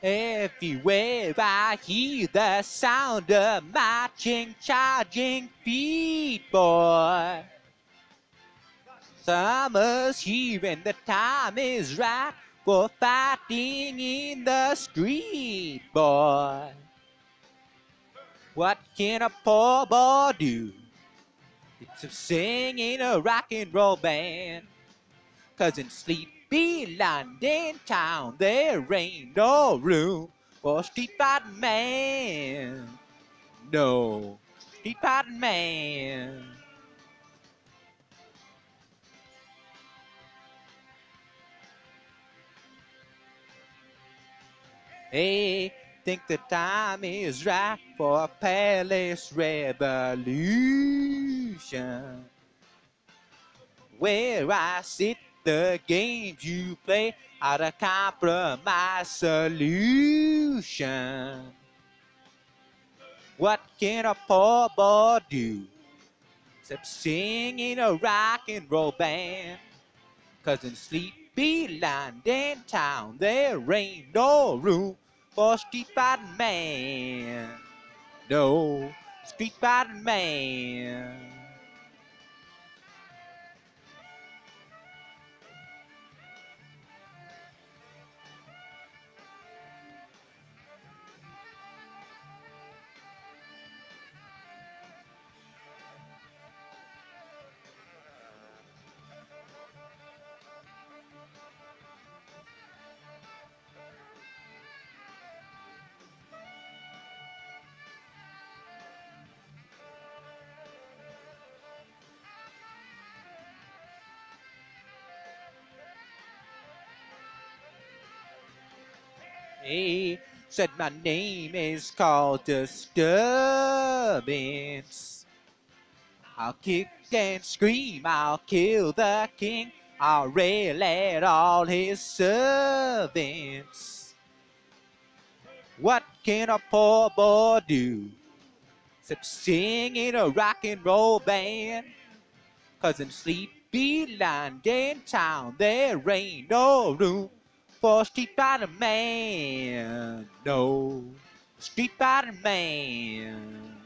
Everywhere I hear the sound of marching, charging feet, boy. Summer's here and the time is right for fighting in the street, boy. What can a poor boy do? It's a sing in a rock and roll band. Cause in sleepy London town there ain't no room for street fighting man. No, street fighting man. Hey, think the time is right for a palace revolution. Where I sit, the games you play are a compromise solution. What can a poor boy do except sing in a rock and roll band? Cause in sleepy London town there ain't no room for street fighting man. No, street fighting man. He said my name is called Disturbance. I'll kick and scream, I'll kill the king, I'll rail at all his servants. What can a poor boy do except sing in a rock and roll band? Cause in sleepy London town there ain't no room for Street Fighting Man. No, Street Fighting Man.